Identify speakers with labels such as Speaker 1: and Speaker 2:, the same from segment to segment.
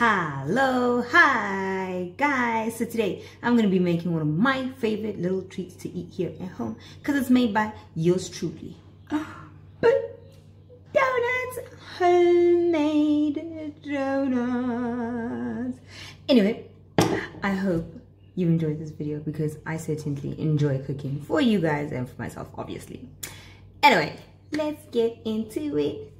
Speaker 1: Hello, hi guys. So today I'm going to be making one of my favorite little treats to eat here at home because it's made by yours truly. But donuts, homemade donuts. Anyway, I hope you enjoyed this video because I certainly enjoy cooking for you guys and for myself, obviously. Anyway, let's get into it.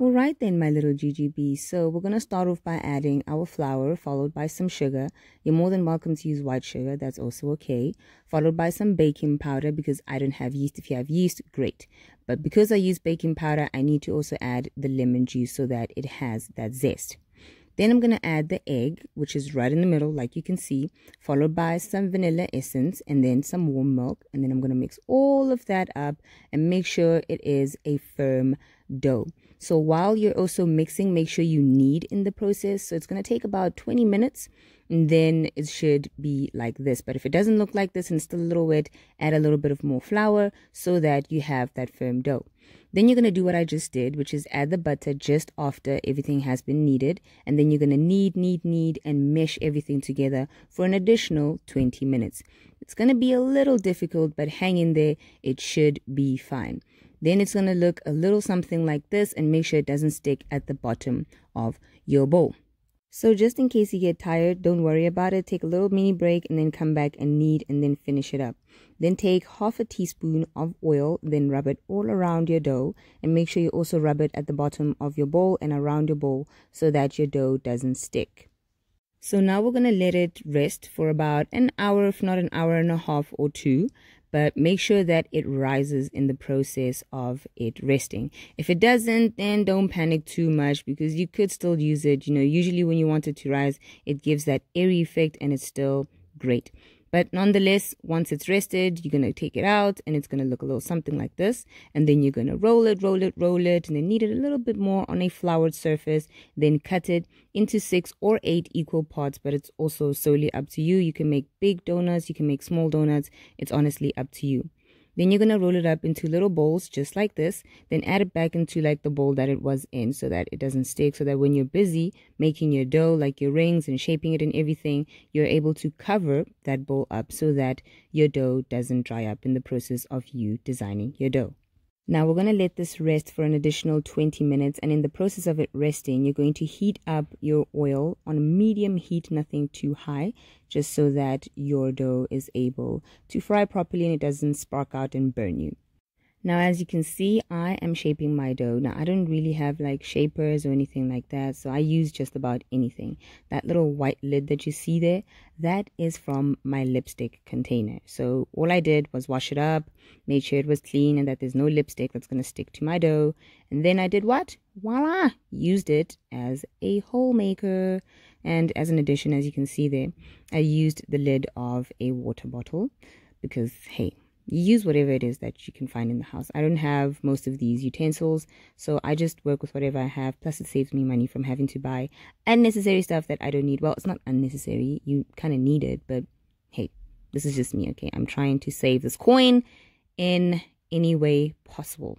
Speaker 2: All right then, my little GGB. So we're going to start off by adding our flour, followed by some sugar. You're more than welcome to use white sugar. That's also okay. Followed by some baking powder because I don't have yeast. If you have yeast, great. But because I use baking powder, I need to also add the lemon juice so that it has that zest. Then I'm going to add the egg, which is right in the middle, like you can see, followed by some vanilla essence and then some warm milk. And then I'm going to mix all of that up and make sure it is a firm dough. So while you're also mixing, make sure you knead in the process. So it's going to take about 20 minutes and then it should be like this. But if it doesn't look like this and still a little wet, add a little bit of more flour so that you have that firm dough. Then you're going to do what I just did, which is add the butter just after everything has been kneaded. And then you're going to knead, knead, knead and mesh everything together for an additional 20 minutes. It's going to be a little difficult, but hang in there. It should be fine. Then it's going to look a little something like this and make sure it doesn't stick at the bottom of your bowl. So just in case you get tired, don't worry about it. Take a little mini break and then come back and knead and then finish it up. Then take half a teaspoon of oil, then rub it all around your dough and make sure you also rub it at the bottom of your bowl and around your bowl so that your dough doesn't stick. So now we're going to let it rest for about an hour, if not an hour and a half or two but make sure that it rises in the process of it resting. If it doesn't, then don't panic too much because you could still use it. You know, usually when you want it to rise, it gives that airy effect and it's still great. But nonetheless, once it's rested, you're going to take it out and it's going to look a little something like this. And then you're going to roll it, roll it, roll it, and then knead it a little bit more on a floured surface. Then cut it into six or eight equal parts, but it's also solely up to you. You can make big donuts, you can make small donuts. It's honestly up to you. Then you're going to roll it up into little bowls just like this. Then add it back into like the bowl that it was in so that it doesn't stick. So that when you're busy making your dough, like your rings and shaping it and everything, you're able to cover that bowl up so that your dough doesn't dry up in the process of you designing your dough. Now we're going to let this rest for an additional 20 minutes and in the process of it resting you're going to heat up your oil on a medium heat nothing too high just so that your dough is able to fry properly and it doesn't spark out and burn you. Now, as you can see, I am shaping my dough. Now, I don't really have like shapers or anything like that, so I use just about anything. That little white lid that you see there, that is from my lipstick container. So all I did was wash it up, made sure it was clean and that there's no lipstick that's going to stick to my dough. And then I did what? Voila! Used it as a hole maker. And as an addition, as you can see there, I used the lid of a water bottle because, hey, use whatever it is that you can find in the house. I don't have most of these utensils, so I just work with whatever I have. Plus, it saves me money from having to buy unnecessary stuff that I don't need. Well, it's not unnecessary, you kind of need it, but hey, this is just me, okay? I'm trying to save this coin in any way possible.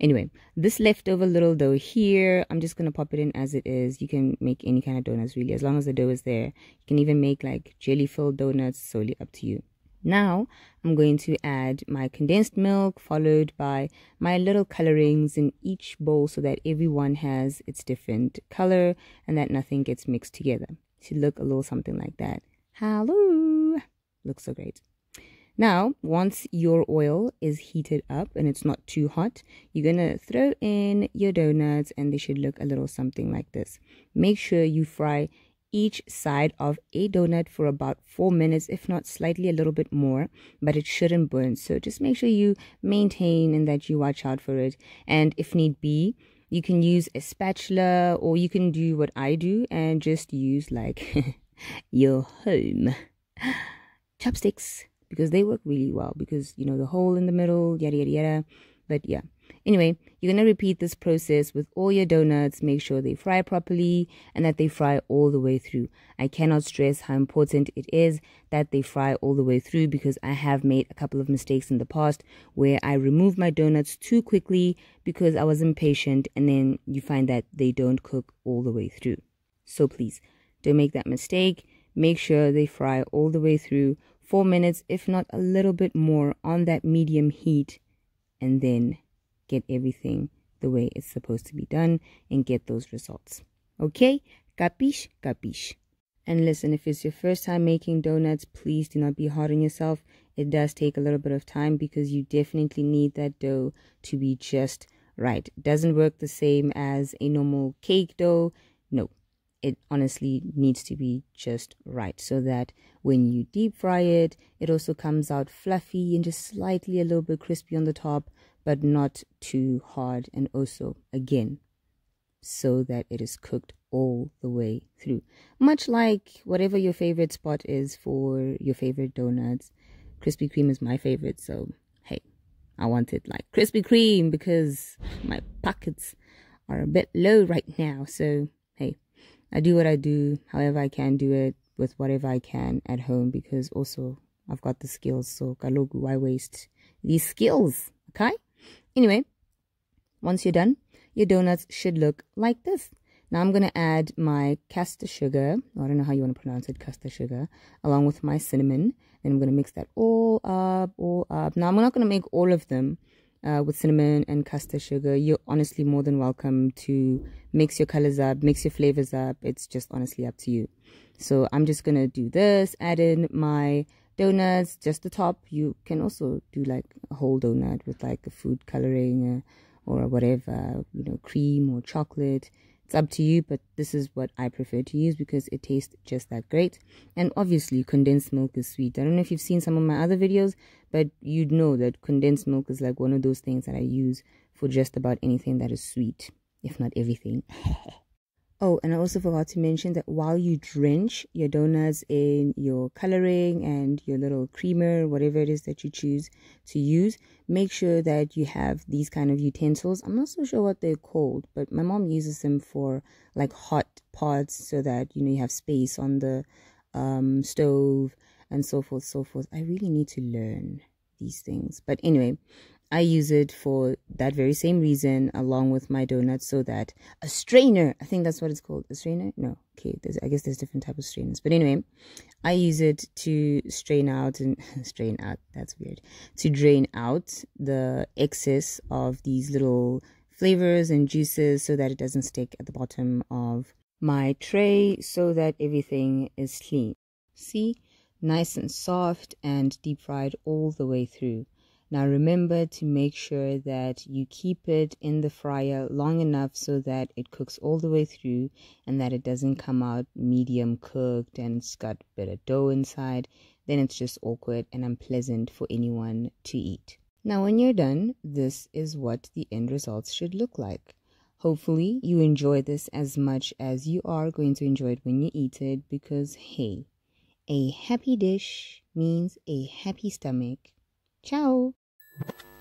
Speaker 2: Anyway, this leftover little dough here, I'm just going to pop it in as it is. You can make any kind of donuts really, as long as the dough is there. You can even make like jelly filled donuts, solely up to you. Now I'm going to add my condensed milk followed by my little colorings in each bowl so that everyone has its different color and that nothing gets mixed together. It should look a little something like that. Hello! Looks so great. Now, once your oil is heated up and it's not too hot, you're going to throw in your donuts and they should look a little something like this. Make sure you fry each side of a donut for about four minutes, if not slightly a little bit more, but it shouldn't burn. So just make sure you maintain and that you watch out for it. And if need be, you can use a spatula or you can do what I do and just use like your home chopsticks because they work really well because you know the hole in the middle, yada yada yada. But yeah, Anyway, you're going to repeat this process with all your donuts. Make sure they fry properly and that they fry all the way through. I cannot stress how important it is that they fry all the way through because I have made a couple of mistakes in the past where I removed my donuts too quickly because I was impatient and then you find that they don't cook all the way through. So please don't make that mistake. Make sure they fry all the way through four minutes, if not a little bit more, on that medium heat, and then get everything the way it's supposed to be done and get those results. Okay? Capish? Capish. And listen, if it's your first time making donuts, please do not be hard on yourself. It does take a little bit of time because you definitely need that dough to be just right. It doesn't work the same as a normal cake dough. No, it honestly needs to be just right so that when you deep fry it, it also comes out fluffy and just slightly a little bit crispy on the top, but not too hard. And also, again, so that it is cooked all the way through. Much like whatever your favorite spot is for your favorite donuts. Krispy Kreme is my favorite, so hey, I want it like Krispy Kreme because my pockets are a bit low right now. So hey, I do what I do, however I can do it with whatever I can at home because also I've got the skills. So kalogu, why waste these skills? Okay. Anyway, once you're done, your donuts should look like this. Now I'm going to add my caster sugar, I don't know how you want to pronounce it, caster sugar, along with my cinnamon. And I'm going to mix that all up, all up. Now I'm not going to make all of them uh, with cinnamon and caster sugar. You're honestly more than welcome to mix your colors up, mix your flavors up. It's just honestly up to you. So I'm just going to do this, add in my donuts, just the top. You can also do like a whole donut with like a food coloring. Uh, or whatever, you know, cream or chocolate. It's up to you, but this is what I prefer to use because it tastes just that great. And obviously, condensed milk is sweet. I don't know if you've seen some of my other videos, but you'd know that condensed milk is like one of those things that I use for just about anything that is sweet, if not everything. Oh, and I also forgot to mention that while you drench your donuts in your coloring and your little creamer, whatever it is that you choose to use, make sure that you have these kind of utensils. I'm not so sure what they're called, but my mom uses them for like hot pots so that you know you have space on the um, stove and so forth, so forth. I really need to learn these things. But anyway, I use it for that very same reason, along with my donuts, so that a strainer, I think that's what it's called, a strainer? No, okay, there's, I guess there's different type of strainers. But anyway, I use it to strain out and strain out, that's weird, to drain out the excess of these little flavors and juices so that it doesn't stick at the bottom of my tray so that everything is clean. See, nice and soft and deep fried all the way through. Now remember to make sure that you keep it in the fryer long enough so that it cooks all the way through and that it doesn't come out medium cooked and it's got a bit of dough inside. Then it's just awkward and unpleasant for anyone to eat. Now when you're done, this is what the end results should look like. Hopefully you enjoy this as much as you are going to enjoy it when you eat it because hey, a happy dish means a happy stomach. Ciao! you